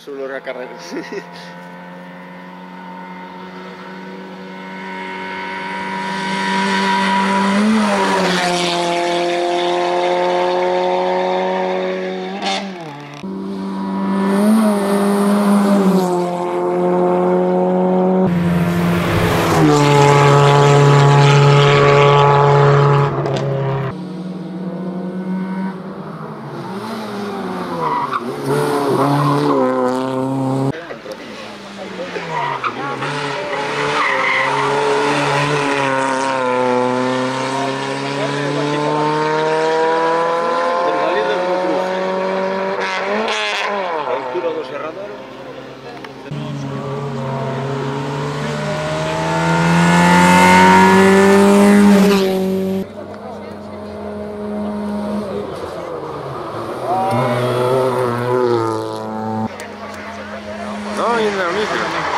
solo una carrera. No, y en la misma.